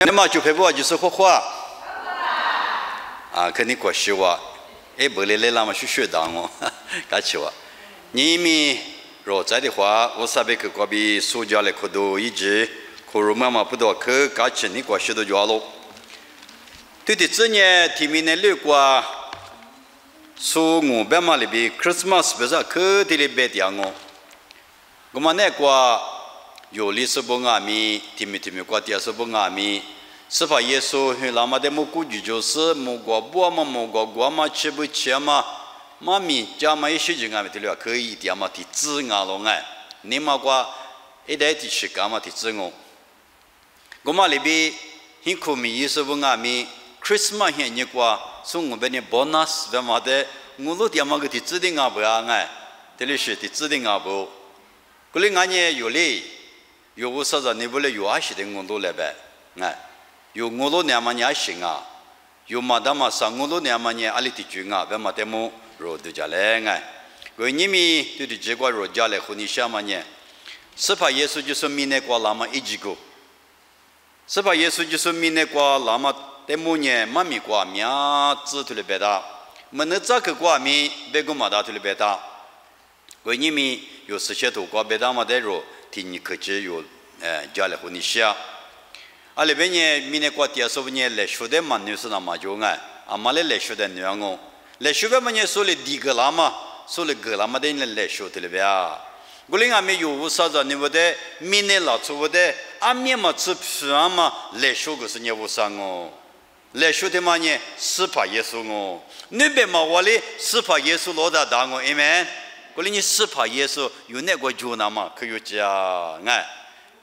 那么就陪我就是画画，啊，肯定过学我，哎，不来来那么去学堂哦，感谢我。你们若在的话，我准备去隔壁暑假来课读一节，课入妈妈不多去，感谢你过学的就好了。对的，这年提名的六个，说我爸妈里边 Christmas 不是去的里边点我，我们那个。有历史不阿弥，提米提米过第二是不阿弥。是法耶稣和那么的木估计就是木过不嘛木过过嘛吃不吃嘛，妈咪家嘛一些就阿弥的了，可以点嘛的自阿咯哎，你嘛过一代的吃干嘛的自我。我嘛里边很苦米耶稣不阿弥，Christmas 现你过送我们的 bonus 什么的，我都点嘛个的指定阿不啊哎，这里是的指定阿不，过来俺 yobu saza nibule yu ashi de ngondo lebe nga yu ngolo ne amanya ashi nga yu madama sa ngolo ne amanya aliti chu nga be matemu ro du jale nga go nyimi tu di jegwa ro jale khuni sha manye sepa yesu jisu mine kwa lama ijigo sepa yesu jisu mine kwa lama temu nye mami kwa mya tsu tu lebe da mene tsaka kwa mi begu mada tu lebe da go nyimi yu sishe tu kwa bedama de ro tinyi kache yu 稣就是明年过那么的么年妈咪过面子头的别大，没能咋个过面别个嘛大头的别大，为你们有时些头过别大嘛的罗。听你科技有，呃，家里和你想，啊，那边呢，明年过第二十五年来学的嘛，女是那么就爱，啊，嘛来来学的女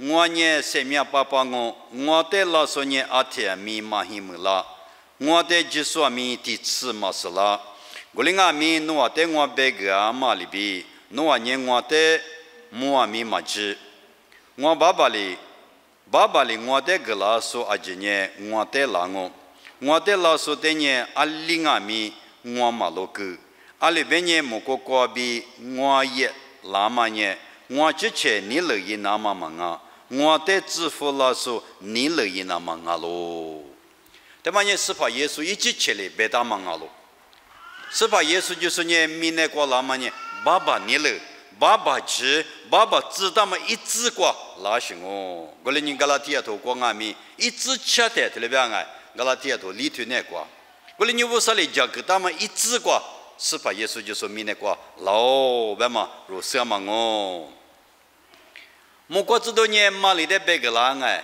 ngwa nye semya papa ngo ngwa te la so nye athya mi ma hi mu la. Ngwa te jiswa mi ti tsi ma sa la. Gulinga mi nuwa te ngwa be ga ma li bi. Nuwa nye ngwa te muwa mi ma ji. Ngwa baba li baba li ngwa te ga la so a ji nye ngwa te la ngo. Ngwa te la so te nye ali nga mi ngwa ma lo ku ali be nye mo ko ko bi ngwa ye la ma nye. Ngwa chi che ni le yi na ma ma nga. 我呢生命爸爸我，我的老说呢阿天米马希姆拉，我的就说米第次嘛是啦，过来阿米诺的我别个阿妈里边，诺呢我的木阿米马吉，我爸爸里，爸爸里我的个老说阿吉呢，我的老我，我的老说的呢阿里阿米我马罗个，阿里边呢木个瓜比我也拉嘛呢。我之前你乐意那么忙啊？我的支付老说你乐意那么啊喽？对嘛？你是怕耶稣一起起来别打忙啊喽？是怕耶稣就是你明年过那么呢？爸爸你了，爸爸去，爸爸知道嘛？一直过那行哦。过来你格拉提亚头过俺们一直吃的，对不对啊？格拉提亚头里头那过，过来你无啥来讲，给他们一直过。是怕耶稣就说明年过老别嘛，如什么哦？木瓜子多年，马里的别个啦哎，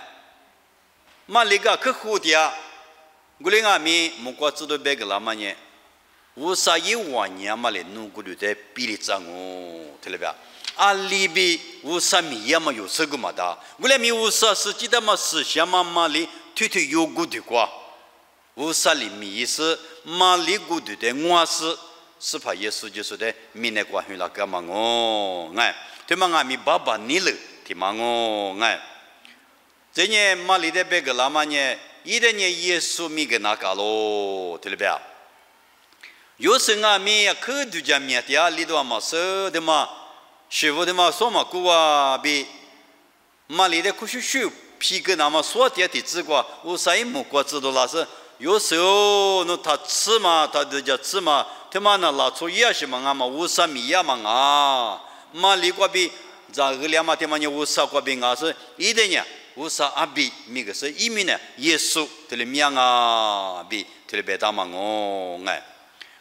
马里个可好的，我哩阿咪木瓜子多别个啦嘛呢？无啥一万年嘛嘞，弄过的在比例上哦，听了没？阿里边无啥米也没有这个嘛的，我哩咪无啥是记得嘛是想嘛马里推推有过的瓜，无啥里米是马里过的的我是是怕耶稣就是的明年过去了干嘛哦？哎，对嘛阿咪爸爸你了。提嘛我哎，这年马里的别个那么呢？一的年耶稣米个那个咯，对了不？有时候啊米呀，可都讲米的啊，里头嘛说的嘛，师傅的嘛说嘛，古啊比马里的可是修皮个那么说的的只管，我啥也没过知道那是有时候 자글야마 테마니 우사 과빙아서 이데냐 우사 아비 미거서 이미네 예수 들미양아 비 들베다망오 나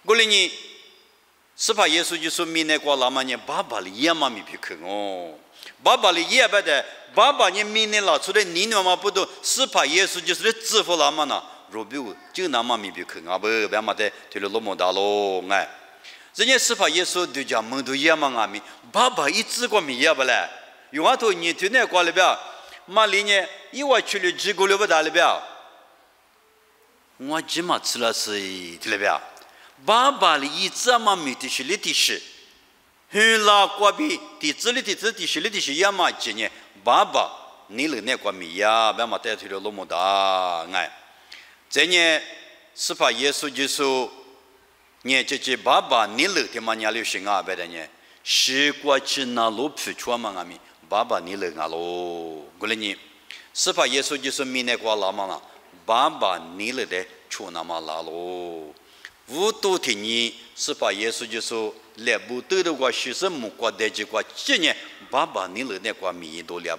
골리니 스파 예수 지수 미네 과라마니 바발이 야마미 비크고 바발이 예바데 바바니 미네라 수레 니네마 부도 스파 예수 지수레 츠포라마나 로비우 지 나마미 비크가 베마데 텔로모달로 나 人家司法耶稣就讲门徒也嘛阿弥，爸爸一直过米也不来，有阿头你头那过了不要，马里呢，一万去了几个了不大了不要，我今嘛吃了是，听了没有？爸爸的意志嘛，没的是，你的是。很拉过比，地子里地子地是里地是也嘛几年，爸爸你了那过米呀，别嘛带头了那么大哎。这年是怕耶稣就说，你这这爸爸你了的嘛，你流行啊，别的呢，是过去那路皮出嘛阿米，爸爸你了啊喽，过来呢，是怕耶稣就说米那过拉嘛了，爸爸你了的出那么拉喽。无多听你是把耶稣就说来不得的话，学生木瓜的几瓜，今年爸爸你了那瓜米多了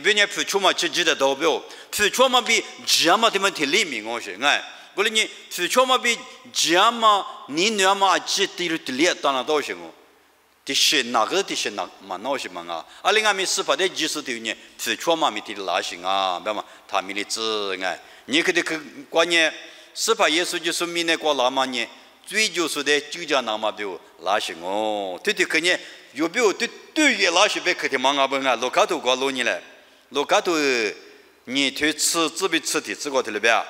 不？不哩你有啊米，爸爸你了的皮穿么呀可有劲啊？特别你皮穿嘛，只记得代表皮穿嘛比这嘛他们挺里面我说哎，不哩你皮穿嘛比这嘛你娘嘛记得了的列当然都行哦。这是哪个这是哪嘛闹什么啊？啊，另外面司法的技术的呢，是全嘛面的拉行啊，别嘛，他们的字哎，你可得去关键司法耶稣就是明年过那么年，最就是的就叫那么表拉行哦，对对，可能有没有对对于拉些别可的忙啊不啊，路卡头过路年嘞，路卡头你推吃自备吃的这个的了别，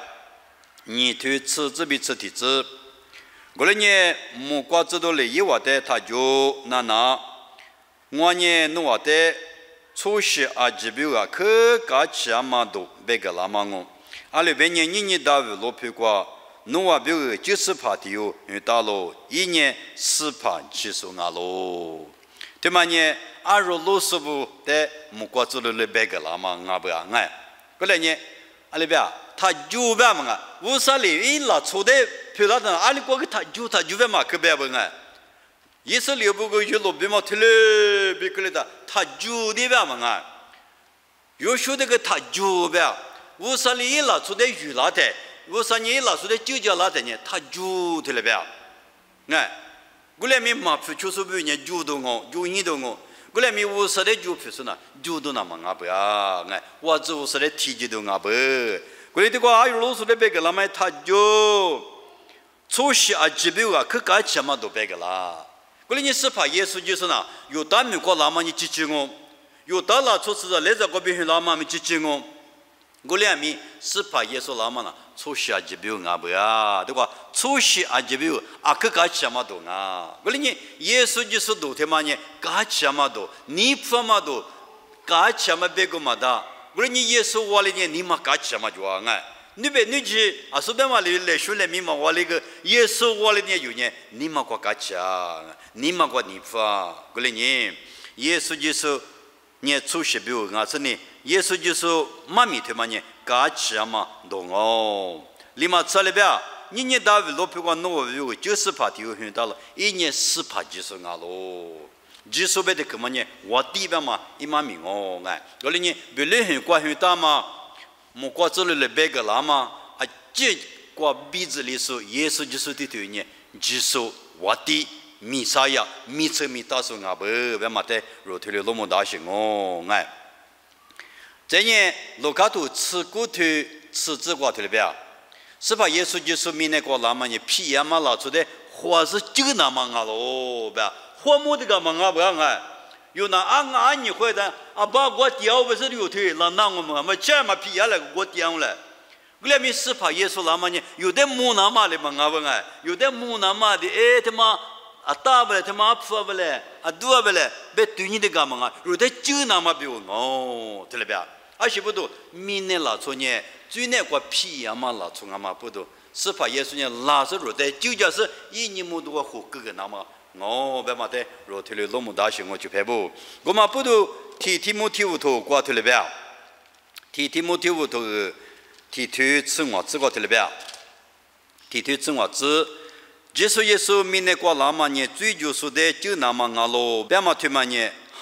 你推吃自备吃的子。过来年木瓜子都来一瓦的，他就那那，我呢弄瓦的，初时啊这边啊，可嘎起啊嘛多，别个那么我，阿里边年年年大雨落皮瓜，弄瓦边就是怕的哟，因为大路一年四怕七十阿路，timanye aro losubu te mukwa tsulu le bega lama nga bga nga kule nye alibya ta juwa ma nga. Wusali ila tsude pyoda dana ali kwa ki ta ju ta juwa ma kubya bga nga yesu liyobu go yulu bima tili bikuli ta ta ju di bya ma nga yoshu de ka ta juwa wusali ila tsude yu la te. Wusani ila tsude juja la te nye ta ju tili bya nga gule mi ma phu chu su bu nye ju do ngo ju ni do ngo. Gule mi wu sa de ju phu su na ju do na ma nga bu ya nga wa zu sa de ti ji do nga bu. Gule de ko a yu lu su de be ge la mai tha ju. Chu shi a ji bu ga ka ka cha ma do be ge la. Gule ni se pa yesu ji su na yu da mi ko la ma ni chi chi ngo. Yu da la chu su da le za go bi hi la ma mi chi chi ngo. Gule mi se pa yesu la ma na 소시 아제비우 나부야 되고 소시 아제비우 아크 같이 아마도 나 그러니 예수 지수도 대만에 같이 아마도 니프마도 같이 아마베고마다 그러니 예수 원리에 니마 같이 아마 좋아가 니베 니지 아소베마리레 슐레 미마 원리가 예수 원리에 유네 니마과 같이 니마과 니파 그러니 예수 지수 네 소시 비우 나서니 예수 지수 마미 대만에 가치아마 동어 리마 찰레베아 니니 다비 로피고 노고 주스파 티오 힌달라 이니 스파 지스가로 지소베데 그만이 와티바마 이마밍오 가 걸리니 빌레히 과 힌타마 모과츠르레 베갈라마 아찌 과 비즈리소 예수 지수 티티니 지소 와티 미사야 미츠미타소 나베 베마테 로텔로 모다싱오 가 这瓜鼻子里说，耶稣就是的头呢，技术我地米啥呀，米车米大数啊不，别嘛的，肉头里那么大些哦哎，这呢，罗卡图吃骨头吃紫瓜头里边，是把耶稣就是米那个那么呢，皮也嘛拿出的，或是就那么啊喽，别。火木的个嘛啊不样啊，有那啊啊你会的。啊把我掉不是有腿，那那我们嘛这嘛皮下来我掉了。我来没事怕耶稣那么呢，有的木那嘛的嘛啊不啊，有的木那嘛的哎他妈啊打不来他妈破不来啊多不来，别对你的个嘛啊，有的就那么比我哦，对了别？而且不多，明年拉出呢，最难过皮呀嘛拉出阿嘛不多，是怕耶稣呢拉是入的，就叫是一年么多活哥哥那么。我别嘛的，若提了那么大些，我就排不。我嘛不都提提木提屋头挂提了边，提提木提屋头提提吃我自个提了边，提提吃我子。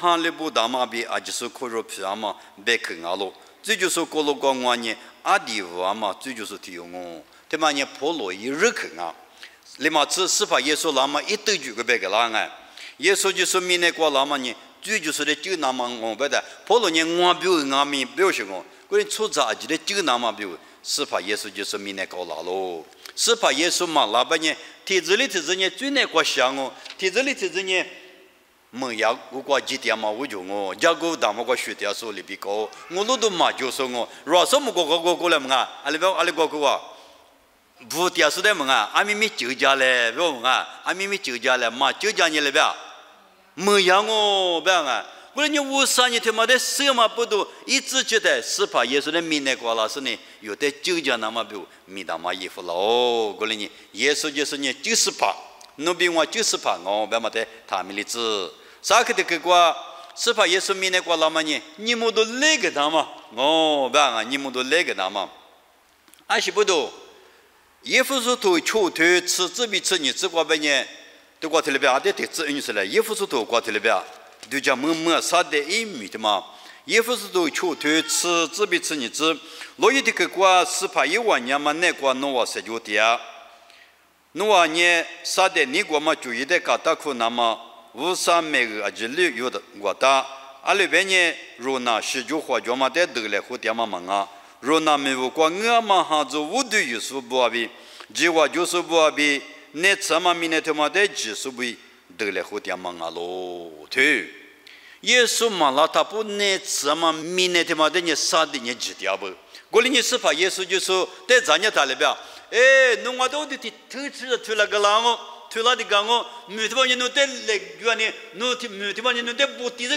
hanlebu dama bi ajisu korup ama bek ngalo zuju su kolo gongwa ni adi ama zuju su ti yongo tema ni polo i rik nga. Lima tsu sifa yesu lama itu ju ge bek la nga. Yesu ji su mine kwa lama ni zuju su de ju nama ngong be da. Polo ni ngwa biu nga mi biu shi ngong ko ni tsu za ji de ju nama biu sifa yesu ji su mine kwa la lo. Sifa yesu ma la ba ni ti zili ti zini ju ne kwa shang ti zili ti zini 梦呀，我过几天嘛，我就我，结果他们个学的说里边高，我那都嘛就是我，若什么哥哥过过来么啊？阿里边阿里哥哥啊？不，电二的么啊？阿妹妹就家嘞，不要么啊？阿妹妹就家嘞，嘛就家你了不？梦呀我不啊？我说你五三年他妈的什么不多，一直觉得是怕耶稣的命来过了是呢，有的就家那么不，命他妈衣服了哦。我说你耶稣就是你就是怕。侬比我就是怕我，别么的他们的子，啥个的个过？是怕耶稣名来过了嘛呢？你们都来个他嘛？哦，别啊，你们都来个他嘛？俺是不都？耶稣说头求头吃子比吃你吃过半年，都过去了别，得得子恩是了，耶稣说头过去了别。duja mung mung sa de i mi de ma ye fu su du chu tu ci zi bi ci ni zi lo yi de ke kwa si pa yi wa nya ma ne kwa no wa se ju de nuwa nye sade ni goma chu yide ka takhu nama wu sa megi ajili yud gwata ali benye runa shiju khwa joma de digle khu tyama manga runa mewu kwa nga ma ha zu wudu yusu buabi jiwa jusu buabi ne tsama mine tema de jisu bui digle khu tyama nga lo. Te. Yesu ma la tapu ne tsama mine tema de nye sade nye jityabu 的你杀的你几条不？过了你是怕耶稣就说在咱家打里边，哎，弄我到底的偷吃的偷了个狼哦，偷了的刚哦，没他妈你弄在那个呢，弄的没他妈你弄在不地的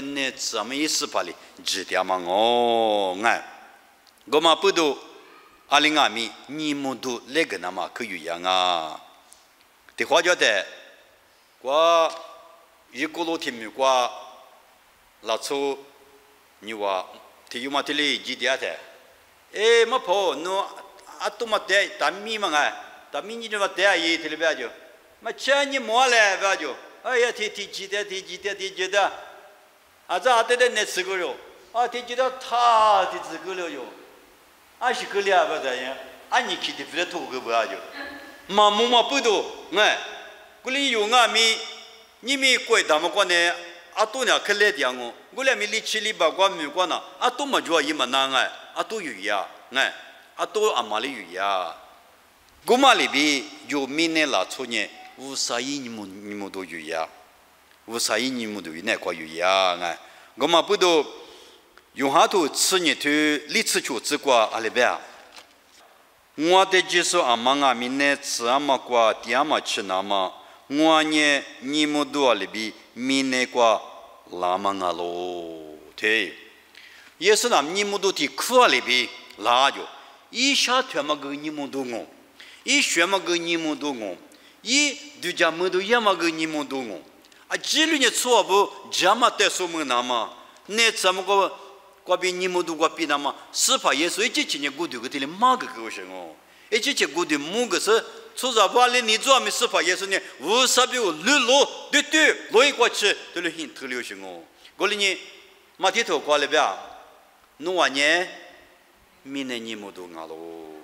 那什么意思法哩？是的嘛，我俺，我嘛不多，阿里阿弥尼木多那个那边嘛我就，是怕耶稣偷了白 la tsu niwa ti yuma tili ji dia te. E ma po no atuma te tammi ma nga tammi ni wa te ai tili ba jo. Ma cha ni mo le ba jo. A ya ti ti ji de ti ji de ti ji da a za ate de ne su ro a ti ji da ta ti zu gu lo yo. A shi gu lia ba da ya. A ni ki de bre to gu ba jo. Ma mu ma pu do nga ku li yu nga mi ni mi kwe da ma kwa ne atu nya khale dia ngo gule mi li chili ba gwa mi gwa na atu ma jwa yi ma na nga atu yu ya nga atu amali yu ya. Gumali bi jo mi ne la chu nye u sa yi ni mu ni mu do yu ya. U sa yi ni mu do ne kwa yu ya nga. Goma pu do yu ha tu chi ni tu li chi chu zi kwa ale ba ngwa de ji so ama nga mi ne chi ama kwa ti ama chi na ma ngwa nye ni mu do ale bi 미네 과 라망알로. 테 예수남 니무도 티 쿠알리비 라죠 이샤 퇴마그 니무도고. 이 쉐마그 니무도고. 이 두자무도 야마그 니무도고. 아 질르니 츠와부 자마테 소무나마 네 참고 과비 니무도 과비나마 스파 예수의 지치니 구두 그들 마그 그것이고. 에지체 구두 무그서 wa li ni zuwa mi sipa yesu nye wu sabi wu lu lu du du lo yi kwa chi tili hin tu liu shi ngo go li ni ma ti to kwa li bia nu wa nye mi ne nyi mu du nga lo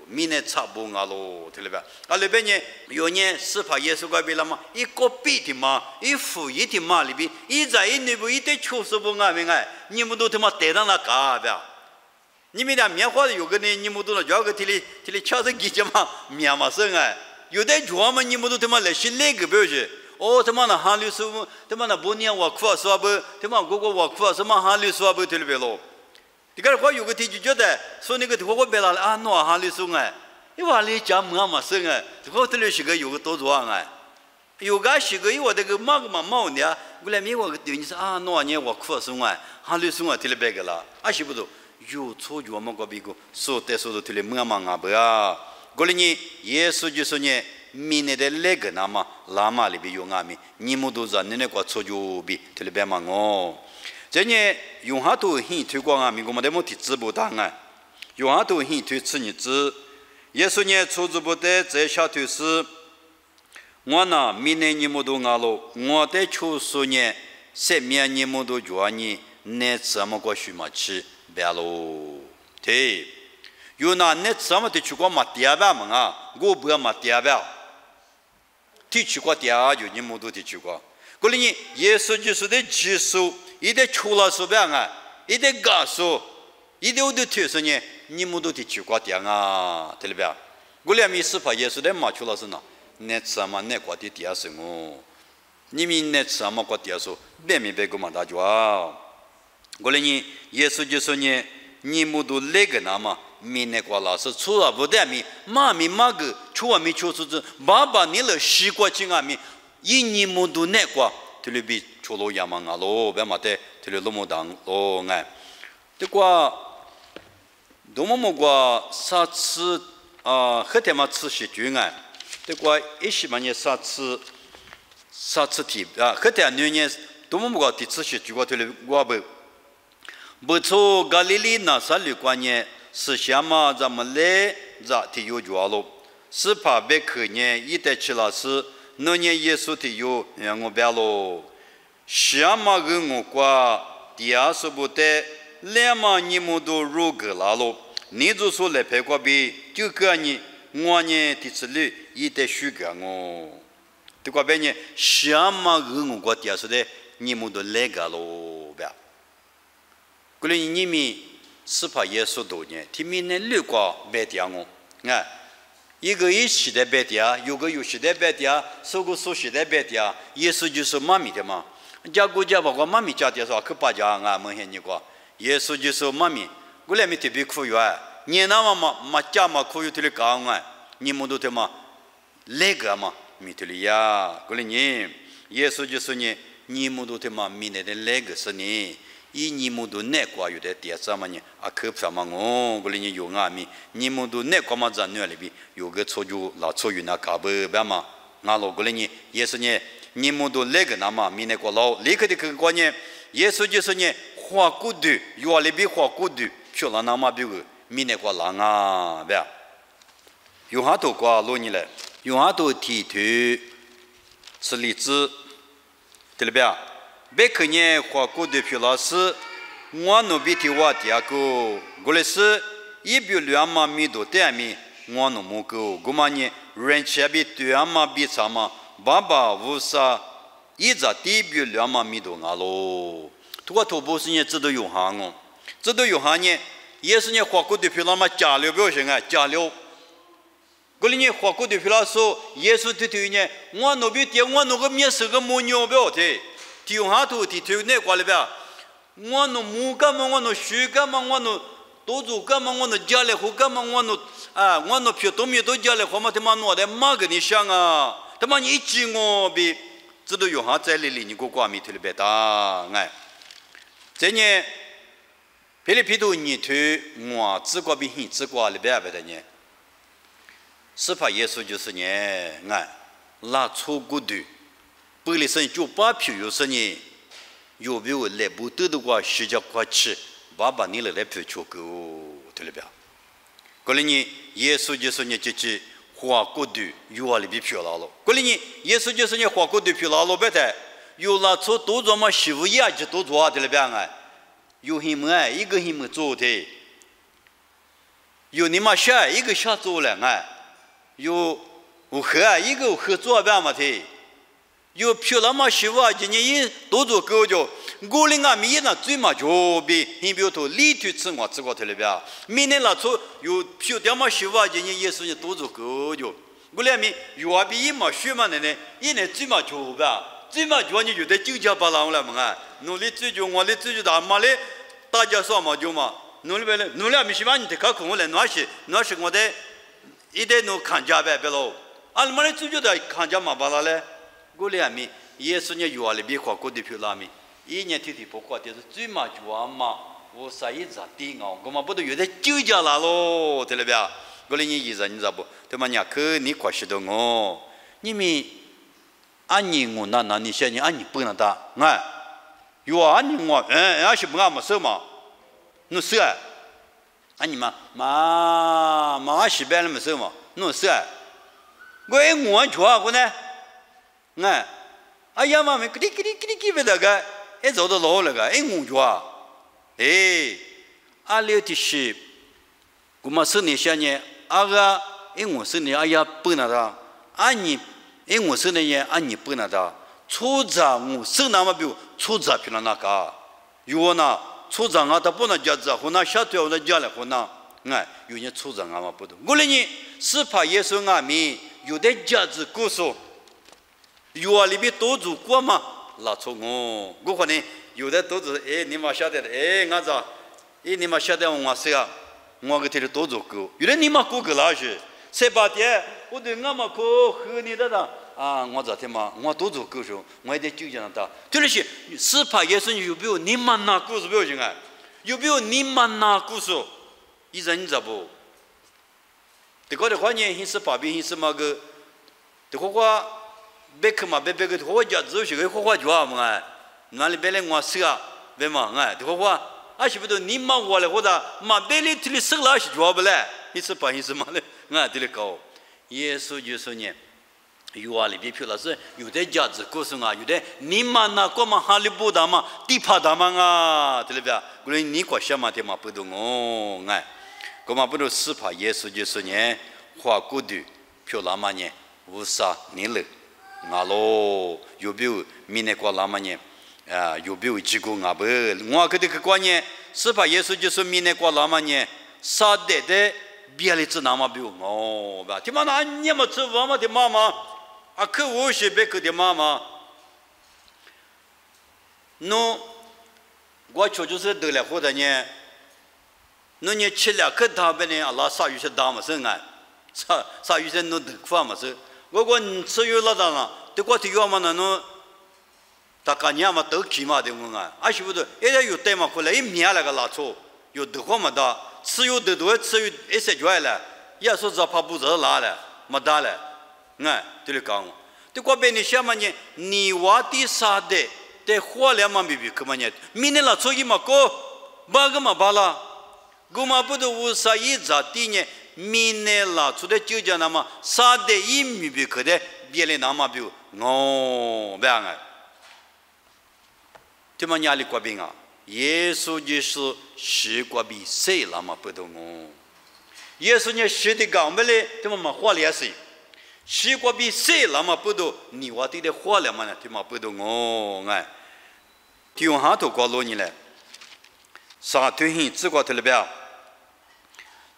mi ne ca bu nga lo tili bia a li bia nye yo nye sipa yesu kwa bi lama i ko pi ti ma i fu yi ti ma li bi i za i ni bu i te chu su bu nga mi nga 你们都他妈得上那嘎呗？你们俩棉花有个呢，你们都那叫个提里提里确实给什么棉嘛生哎？ 요데 조아마 님도 테마레 실레그 베오제 오 테마나 할리스 테마나 보니아 와 쿠아스와브 테마 고고 와 쿠아스마 할리스와브 텔베로. 디가 거 요게 티주저데 소니가 고고 베라 아 노아 할리스가 이와리 잠가 마스가 그거 틀리시가 요거 또 좋아가 요가 시가 이 어데 그 마그마 마오냐 글레미 와 그디니스 아 노아니 와 쿠아스가 할리스가 텔베글라. 아시부도 요 초주와 먹고 비고 소테소도 틀리 뭐가 망아 뭐야? 골니 예수 주스니 미네데 레그나마 라마리비 용아미 니무도자 네네과 초조비 텔베망오 제니 용하도 히 되고가 미고마데 모티 지보당아 용하도 히 되츠니 지 예수니 초즈보데 제샤투스 ngwana mine nyimudu ngalo ngote chu sunye se mia nyimudu juani ne tsamo ko shi ma chi belo te. yuna ne tsama ti chukwa ma tiyaba ma nga go buya ma tiyaba ti chukwa tiyaba yu ni mudu ti chukwa. Kuli ni yesu jisu de jisu ide chula su bya nga ide ga su ide udu ti su ni ni mudu ti chukwa tiya nga tili bya kuli ami sipa yesu de ma chula su na ne tsama ne kwa ti tiya su ngu. Nimi ne tsama kwa tiya su be mi be gu ma da juwa kuli ni yesu jisu ni ni mudu lega na ma mi ne kwa la so chu wa bodya mi ma mi ma gu chu wa mi chu su zu ba ba ni le shi kwa chi nga mi yi ni mu du ne kwa tu lu bi chu lo ya ma nga lo be ma te tu lu mo dang lo nga. Te kwa do mo mo kwa sa ci a he te ma ci shi ju nga. Te kwa i shi ma ne sa ci sa ci ti a he te ne ne do mo mo kwa ti ci shi ju kwa tu lu kwa bu. Bu chu galili na sa lu kwa ne 是什么？咱们来咋提有主了？是怕别去年一代去了是那年耶稣提有让我别了。什么跟我挂？第二是不得，两嘛你们都入格了喽？你就说来拍过呗，就个你。我呢，第次里一代许个我，对个别呢，什么个我个电视的，你们都来个喽呗。过来你们 스파 예수도냐 티미네 르과 베디앙오 nga 이거 이 시대 베디야 요거 요 시대 베디야 소고 소 시대 베디야 예수 주스 마미데마 자고 자바고 마미 자디서 아크파자 nga mhenyigo 예수 주스 마미 gulemi ti bikfu yuwa nye nama ma macha ma kuyu tili kaa nga. Nye mundu te ma lega ma mi tili ya. Gule nye yesu jisu nye nye mundu te ma mi ne de lega sa nye 你，你们都他妈米那的那个是你，以你们都那挂有的点子嘛你，啊可不嘛我，过来你有啊米，你们都那挂嘛在那里边有个错就老错有那卡不别嘛，俺老过来你，耶稣你，你们都那个那嘛米那挂老，立刻的去过呢，耶稣就说你，花骨头，原来比花骨头，去了那嘛别个。米内瓜狼啊，别，用哈多瓜罗尼来，别，别去年花过的皮老师，我努比提瓦第二个，过来是一比两嘛米多点米，我努木个，过嘛呢，人吃比对啊嘛比差嘛，爸爸无啥，一直低比两嘛米多啊喽，图个图不是呢，只都用哈我，只都 用哈呢。也是你花过的皮那么加料表现啊，加料。过里你花过的皮那说，耶稣的头呢，我那边点我那个面是个木牛表的，地下头的头那挂里边，我那木干嘛，我那树干嘛，我那多做干嘛，我那加了后干嘛，我那啊，我那皮都没都加了后嘛，他妈弄的马给你想啊，他妈你一挤我比，这都用下在里里你给我挂米头里边打，哎，这呢。菲律宾头泥土，我自个比很自个里边不得呢。是怕耶稣就是呢，俺拉错骨头， 本来是九八票有是呢，有没有来不得的话，十家快吃，爸爸你来来票求够，对了吧？过来呢，耶稣就是呢，这这花骨头有啊里边票拉了。过来呢，耶稣就是呢，花骨头票拉了不得，有拉错多做嘛，媳妇也就多做啊，对了吧？俺。有什么哎？一个什么做的？有你妈小一个小做了哎？有我喝啊，一个喝 yu pyo lama shiwa jinyi yin dozo kyo jo go linga mi yin na zui ma jo bi hin pyo to li tu tsingwa tsigwa tili bya mi nin la tsu yu pyo dama shiwa jinyi yin su yin dozo kyo jo go linga mi yuwa bi yin ma shu ma nene yin ne zui ma jo bya zui ma jo ni yu de jing jia pa la wala mga nu li zui jo ngwa li zui jo da ma le ta jia so ma jo ma nu li bele nu li mi shi ma ni de ka kong le nwa shi nwa shi ngwa de ide nu kan jia bya belo al ma le zui jo da kan jia ma pa la le 是我的，一点努看家呗别喽，俺们的追求的看家嘛巴拉嘞，我俩咪也是你有里别花过的票拉咪，一年天天不花的是最嘛就嘛，我啥一咋地哦，我嘛不都有点九家啦喽，对了别，我哩你意思你咋不？对嘛伢可你快些的我，你们俺你我那那你想你俺你不能打，俺。有啊，你我嗯，俺是不俺没收嘛，弄收啊？俺你嘛嘛嘛俺西边了没收嘛，弄收啊？我哎我去啊，我呢？哎，哎呀妈咪，咯哩咯哩咯哩咯哩那个，哎走到老那个，哎我去啊？哎，俺留的是，我嘛收你些呢，阿个哎我收你，哎呀不那的，俺你哎我收你，俺你不那的。初长我生那么比初长比那那个，有那初长啊，他不能叫子，湖南小腿我那叫了湖南，哎，有人处长啊嘛不懂。我那你是怕耶稣啊面有的价值故事，有啊里边多做过嘛，那错我，我可能有的都是哎，你妈晓得的，哎，俺咋，哎，你妈晓得我谁啊？我给他的多做过，有的你妈过个那些，谁把的？我对俺妈可和你的的。啊，我昨天嘛，我多做故事，我也得纠正他。对了些，是怕也是你有没有你们那故事不要紧啊？有没有你们那故事？一人咋不？这个的话呢，还是把别还是嘛个，这个话 베크마 베베게 호자 저시게 호화 좋아 뭐가 날이 벨에 와스가 베마 nga 호화 아시부도 님마 월에 호다 마 벨이 틀리 쓰라시 좋아 벌에 히스 파 히스 말에 nga dile kao 예수 예수님 yuwaali bi pyo lasa yude jadzi kusu nga yude nima na koma halibu dama tipa dama nga tilibya guli ni kwa shama te mapudu ngo nga koma pudu sipa yesu jesu nye hua kudu pyo lama nye wusa nilu nga lo yobiu mine kwa lama nye yobiu jigu nga be ngwa kede kwa nye sipa yesu jisu mine kwa lama nye sa de de biali tsu nama biu. Ngo ba ti ma na nye ma tsu wama di mama a ke wo she be ke di mama. No gwa cho ju se de le ho da nye no nye chi la ke da be ne ala sa yu se da ma se nga sa sa yu se no de kwa ma se. 我们的妈妈。啊，可我是别个的妈妈，侬我确就是得了或者呢，侬你吃了可他边呢，阿拉啥有些大么事啊？啥啥有些侬得饭么事？我讲你吃有那当了，得过体要么呢侬，大家娘嘛都起嘛的我啊，啊是不是？一家有带嘛回来一面那个拉错，有得话么大，吃有得多，吃有一些就来了，也说这怕不着拉了，没大了。哎，这里讲，这过边你想嘛呢？你娃的啥的，得花两万币币，可嘛呢？明年了做一嘛个，八个嘛八了，我嘛不都无啥一咋地呢？明年了做的就叫那么啥的一米币可的，别的那么比哦，不样啊？这么压力过边啊？耶稣就是西瓜比谁那么不懂哦？耶稣呢，写的讲不嘞？这么嘛花了谁？西瓜比谁那么不多？你话对的话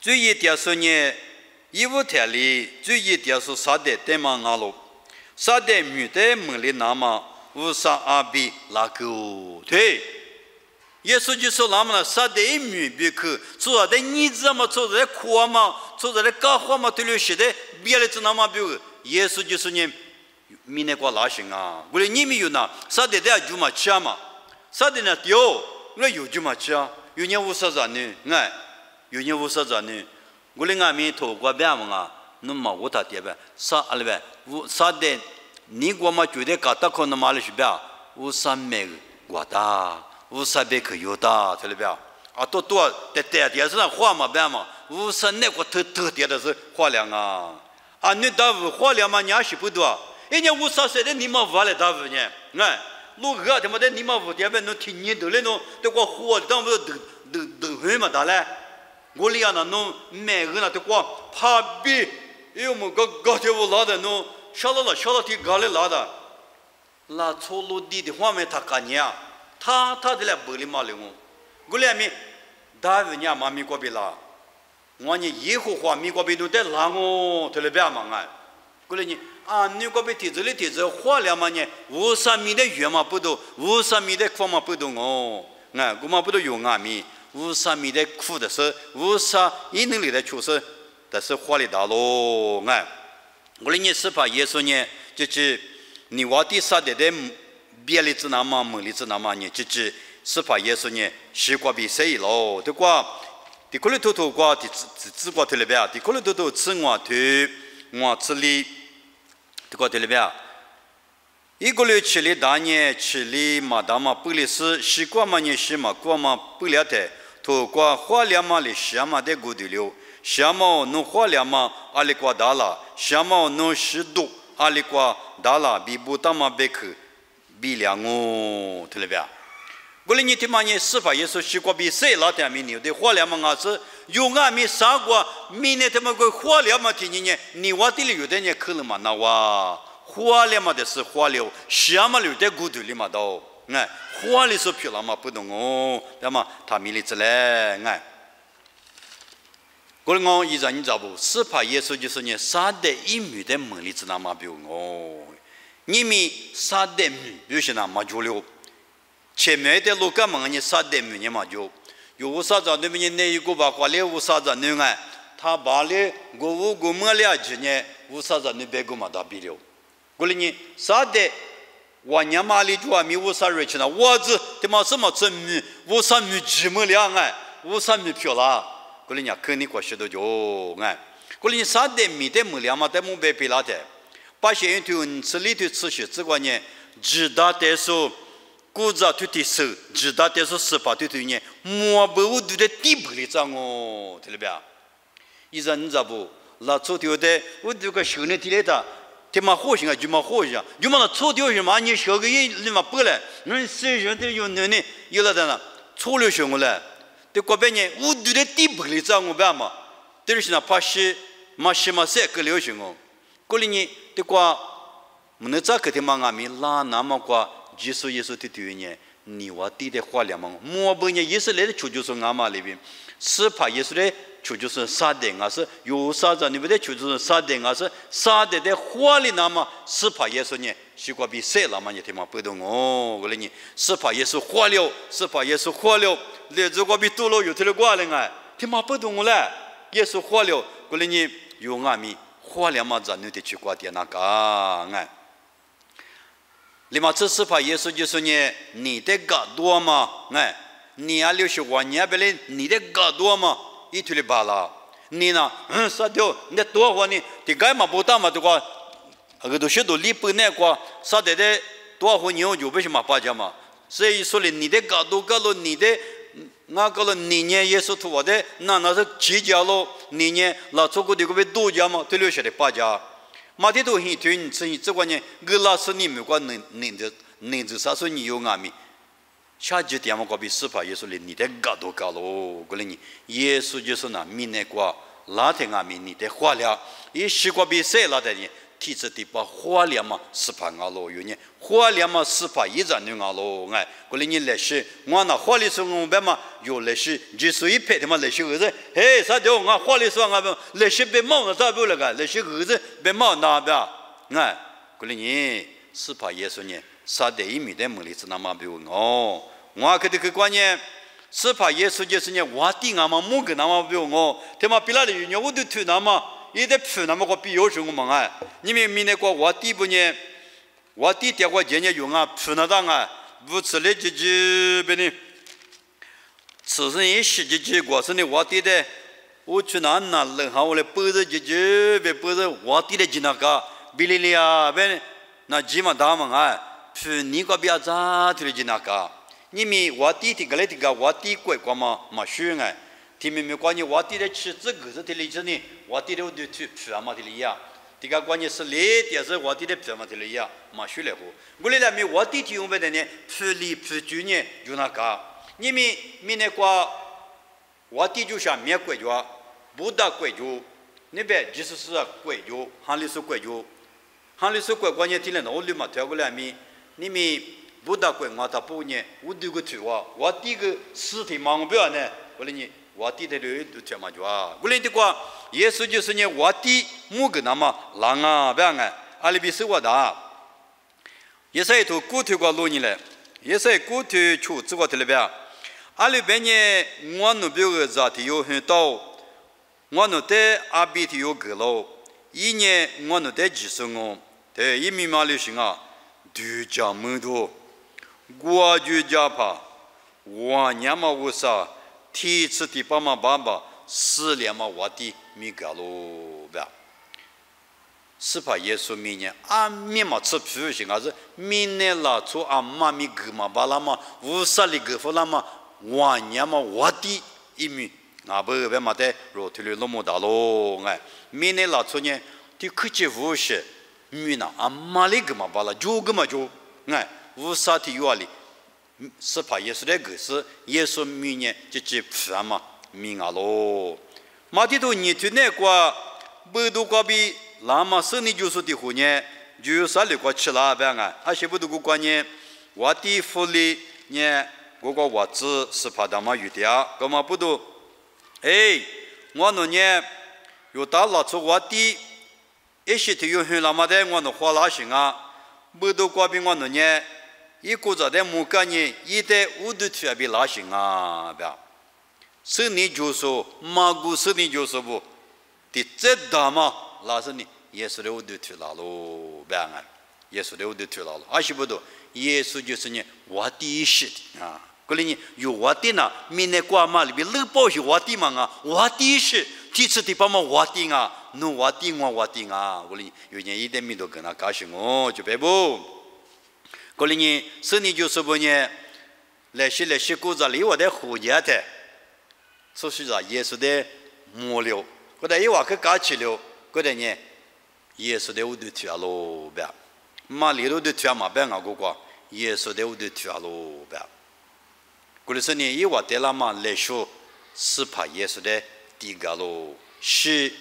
了嘛呢？他妈不多哦哎！弟兄哈头告诉你嘞，啥推行自挂头了表？最一点说呢，义务条例最一点是啥的？对嘛阿罗？啥的女的门里那么无啥阿比那个对？耶稣就说那么了，啥的女别去，做的你怎么做的苦嘛？做的干活嘛？对了些的。别的只那么比如，耶稣就是你明年过哪行啊？我说你们有哪？啥的在就嘛吃嘛？啥的呢？有，我有就嘛吃啊。有年五十张呢，哎，有年五十张呢。我的俺们头过边嘛啊，那么我他爹呗，啥阿里呗？五啥的？你我嘛觉得搞大可能嘛了是边？五十美我的，五十百可有的，这里 골리아나 노 메그나 테고 파비 이모 가가테보 라다 노 샬라라 샬라티 갈레 라다 라 촐로디 데 화메 타카냐 타 타들라 벌리말레고 골리아미 다드냐 마미 고빌라 원이 예호화 미고비도데 라고 들베아망아 골리니 아 니고비 티즐리 티즈 화려마니 우사미데 유마푸도 우사미데 콰마푸도 나 구마푸도 용아미 五十米的远嘛不多，五十米的。是五十一能里的确实，但是花的大咯。啊，我的呢是怕耶稣呢，就是你话第三代的别的子那么，门里子那么呢，就是是怕耶稣呢，西瓜比谁咯？对瓜。第可里头头瓜，第子子瓜头里边，第可里头头吃瓜头，瓜吃里，这瓜头里边，一个月吃里大年吃里嘛大嘛不里是西瓜嘛年西嘛瓜嘛不了的，头瓜花两嘛里什么的骨头了，西嘛弄花两嘛阿里瓜达拉？什么弄十度阿里瓜达拉，比不大嘛别去，比两哦，头里边。过了你听嘛？你司法也是西瓜比谁老点名牛的花了嘛？俺是有俺没啥过，明年他们个花了嘛？听你呢？你娃地里有的人可能嘛？那哇，花了嘛的是花了，香嘛留在骨头里嘛都，nga huwa li so pyo lama pudo ngo dama ta mi li tsale nga kol ngo yi zan zabu si pa yesu ji so nye sa de i mi de mung li tsana ma pyo ngo ni mi sa de mi yu shi na ma jo lyo che me de lu ka ma ni sa de mi ni ma jo yu wu sa za de mi ne yi go ba kwa le wu sa za ne nga ta ba le go wu go ma le a ji ne wu sa za ne be go ma da bi lyo kol ni sa de 白被拉的，把些人头吃里头吃些，这个呢，直到得说，骨子头的手，直到得说十八头头呢，莫不我都在地铺里长哦，听到没有？一人你知不？那昨天的我这个兄弟提来的。他妈好心啊，就嘛好心啊，就嘛那错掉什么？你小个也你嘛不来，你谁兄弟有能 te ma ho shinga juma ho shinga juma la tso diyo shinga ma nye shio ge yin li ma po le nun si shinga te yo nene yo la dana tso lo shinga le te kwa pe nye u du de ti bu li tsa ngu ba ma. Te ri shinga pa shi ma shi ma se ke le yo shinga ko li nye te kwa mune tsa ke te ma nga mi la na ma kwa jisu yesu ti tu nye. 是阿妈那边，是怕也是来。求就是杀的啊是有啥子你不得求就是杀的啊是杀的在火里那么是怕耶稣呢西瓜比晒了嘛你听嘛不懂哦我来你是怕耶稣火了是怕耶稣火了来如果比多了有头的挂了哎听嘛不懂我嘞耶稣火了我来你有阿米火了嘛咱你得去挂点那个哎你嘛这是怕耶稣就是呢你 lima tsu sipa yesu jisu nye ni te ga duwa ma? Ngay ni a liu shi wanya beli ni te ga duwa ma? I tuli bala ni na sa diyo ne duwa wani ti gai ma buta ma tu kwa agadu shidu li pu ne kwa sa de de duwa hu nyo ju bishi ma pa jama se yi suli ni te ga du ka lo ni te nga ka lo ni nye yesu tuwa de na na sa chi ja lo ni nye la tsu ku di kubi du jama tuli shi de pa jama 个别多家嘛？对留下的八家，马天都很推你，所以这个呢，我老师你没管能能的能的啥说你有阿弥。下几点嘛？搞比司法耶稣哩，你得搞都搞喽。过来你耶稣就是那闽南瓜，哪天阿米你得化了，一西瓜比谁那的？把化了嘛，司法阿罗有呢，化了嘛，司法一张的阿罗哎。过来你来些，我那化的时候我们嘛有来些，就是一拍的嘛来些儿子，嘿啥叫我化的时候俺们来些别忙了咋不了个？来些儿子别忙那边，哎，过来你司法耶稣呢？啥的一米的门里子那么比如哦，我可得去观念，是怕耶稣就是呢，我弟俺们木个那么比如我，他妈比那里有我都推那么， 이데 푸나 먹고 비 요중고 망아 님이 미네 거 와티분이 와티 대고 제냐 용아 푸나당아 부츠레 지지베니. 스스니 시지지 고스니 와티데 우츠난 날르 하올레 뿌드 지지베 뿌드 와티레 지나가 빌리리아 베나 지마 다망아 푸니가 비아자 들지나가. 님이 와티티 갈레티가 와티 꼬에 꼬마 마슈응아 关键我弟的妻子个是的例子呢，我弟的我都推皮啊嘛的哩呀，这个关键是来点是我弟的皮嘛的哩呀，嘛学来乎。我来了没我弟弟用不的呢？皮里皮旧呢就那个，你们没那个我弟就像面拐角，不打拐角，那边即使是拐角，行里是拐角，行里是拐关键听了那我立 wati dele duche ma jwa gulen ti kwa yesu ji sunye wati mu ge nama la nga ba nga. Ali bi se wa da. Yesa to ku ti kwa lo ni le. Yesa ku ti chu zu kwa ti le ba. Ali be nye ngwa no bi ge za ti yo hen tao ngwa no te a bi ti yo ge lo. Yi nye ngwa no te ji su ngo. Te yi mi ma li shi nga. Du ja mu do guwa ju ja pa. Wa nyama wo sa. ti tsi ti pa ma ba ba si le ma wa ti mi ga lo ba. Si pa ye su mi nye a mi ma tsi pyu shi nga zi mi ne la tsu a ma mi gu ma ba la ma wu sa li gu fu la ma wa nya ma wa ti i mi. Nga ba ba ma te ro tu li lo mo da lo nga. Mi ne la tsu nye ti ku chi wu shi mi na a ma li gu ma ba la jo gu ma jo nga. Wu sa ti yu a li sī pā yēsū rē gī sī yēsū mī nye chī chī pshā mā mī ngā lō mā tī tū nī tū nē kwa bī tū kwa bī lā mā sī nī jū sū tī khu nye jū sā lī kwa chī lā bā ngā ā shī bū tū gu kwa nye wā tī fū lī nye gu kwa wā tsī sī pā dā mā yu tī yā gā mā bū tū ē ngā nū nye yu tā lā tsū wā tī ē shī tī yu hū lā mā dē ngā nū hua lā shī ngā bī tū kwa bī ngā nū nye 念，我的福利呢？我个袜子是怕他妈有的啊，干嘛不都？哎，我侬呢有大老出我的，一些头有很那么的我侬花拉行啊，不都挂比我侬呢，一个早的木个呢，一代五都去比拉行啊，不要。生你就说，马古生你就说不，的这大嘛，拉是你耶稣的五都去拉喽，不要啊，耶稣的五都去拉喽，二十不多，耶稣就是你我的意识啊。过 kolini sini ju su bunye le shi le shi ku za li wa de hu ye te. Su shi za yesu de mo liu ko de wa ke ka chi liu ko de nye yesu de u de tu alo ba. Ma li ro de tu ma ba nga go kwa yesu de u de tu alo ba. Kulisani yi wa te la ma le shu si pa yesu de ti ga lo shi.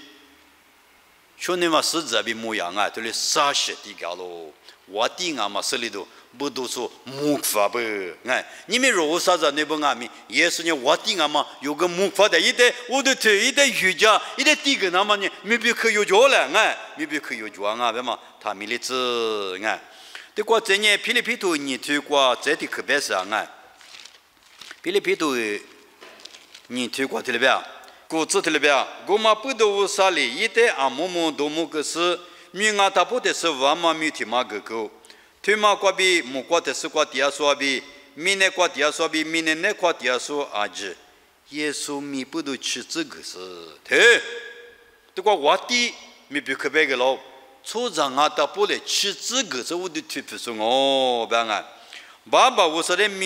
쇼네마 스자비 모양아 들레 사셰티 갈로 와띵아 마슬리도 부도소 묵파베 나 니메로 오사자 네봉아미 예수니 와띵아마 요거 묵파다 이때 오드테 이때 유자 이때 띠그나마니 미비크 요조라 나 미비크 요조앙아 베마 다 밀리츠 나 데고 제니 필리피토 니 튀과 제티 크베사 나 필리피토 니 튀과 들베야 的，一代我的腿，一代瑜伽，一代地个那么呢，没必可有脚了，哎，没必可有脚啊，别嘛，他没的子，哎，这个这年霹雳皮头你推过，这的可别是啊，哎。比利皮都你推过去了边，古字去了边，古嘛不都无啥哩，一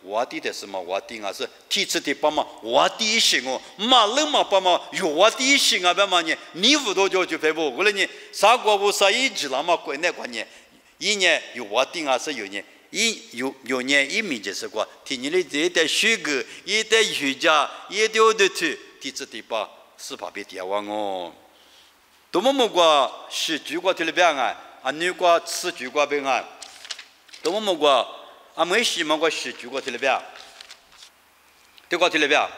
我，的，是不多，耶稣你第次的帮忙挖地我，马冷嘛帮忙挖地啊不，干嘛不多，某个头个吃血腿吃里之外呢，一年挖地的什么？挖地，是怕的什么？是怕我，一代刮巴了，所以得吃巴了，所以得是得说米。阿妈咪嘛就耶稣一提话哩，我的，啊是提出的帮忙，我的行哦，马人嘛帮忙，有我的行啊，别嘛呢，你五多就就别不，我来呢，啥国务啥一级了嘛，国内关呢，一年有我的啊是有呢，一有有年一米就是过，提你的这点虚构，一点虚假，一点的去，提出的把是怕被电话哦，多么么？过是举过提了别啊，啊女过吃举过别啊。多么？么个，阿没 amai shi mangwa shi ju go tilbya te go tilbya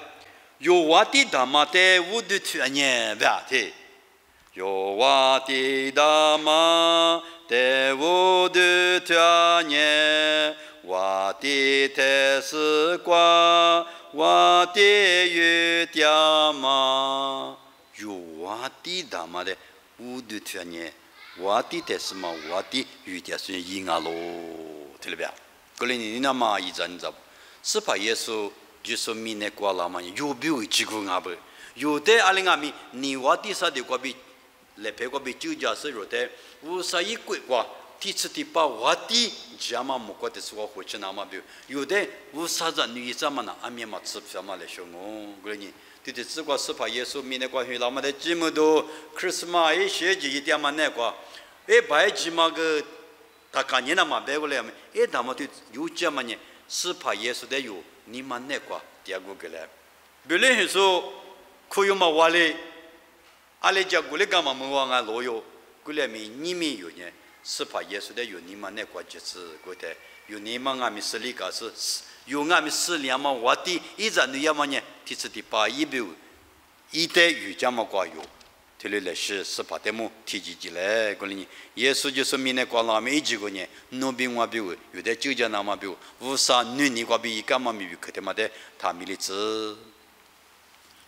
yo wa ti dhamma te wud tu anye ba te. Yo wa ti dhamma te wud tu anye. Wa ti te si kwa wa ti yu tya ma yo wa ti dhamma te wud tu anye. Wa ti te si ma wa ti yu tya sun yi nga lo tilbya koleni inama yi zan zab. Sipa yesu jiso mi ne kwa lama yu biu jigu nga bu yu te ali nga mi ni wa ti sa de kwa bi le pe kwa bi ju ja se ro te u sa yi kwe kwa ti tsi ti pa wa ti jama mo kwa te su wa ho chi na ma bi. Yu te u sa za ni yi za ma na a mi ma tsi pya ma le sho ngo koleni ti ti tsi kwa sipa yesu mi ne kwa hu lama de ji mu do christmas e she ji yi ti ma ne kwa. E bai e ji ma ge 大概年那嘛拜过来嘛，哎，那么对有讲嘛呢，是怕耶稣的有，你嘛那个第二个个来，别人说可以嘛话嘞，阿里家过来干嘛么话俺老有，过来没你们有呢，是怕耶稣的有，你嘛那个就是过的，有你嘛俺们是里个是。有俺们四两嘛，我的一直你要么呢？第次的八一百一代瑜伽 tili le shi sipa temu tiji ji le. Guli ni yesu ji su mine kwa lama iji gu nye nubi ngwa bi gu yude chigja nama bi gu vusa nu ni kwa bi ika ma mi bi kate ma de ta mili tsi.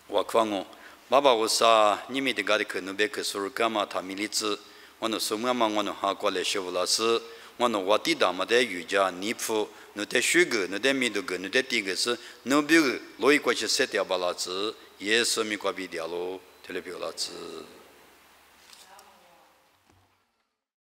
Wa kwa ngu baba vusa nimi di gari ku nubi ku suru kama ta mili tsi. Wano su mga ma wano ha kwa le shi vula si. Wano wati dama de yuja nipu nude shu gu nude midu gu nude ti gu si nubi gu loi kwa chi seti abala tsi. Yesu mi kwa bi dialo 我